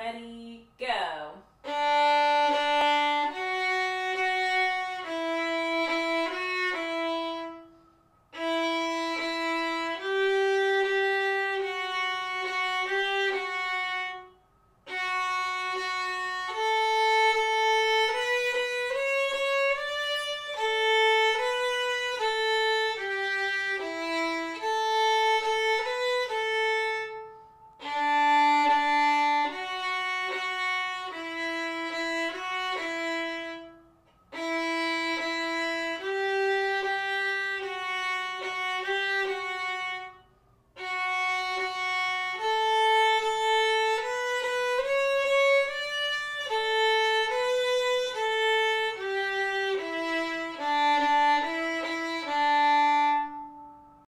Ready, go.